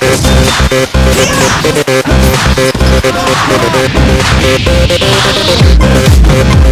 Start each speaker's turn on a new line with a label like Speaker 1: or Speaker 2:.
Speaker 1: Yeah.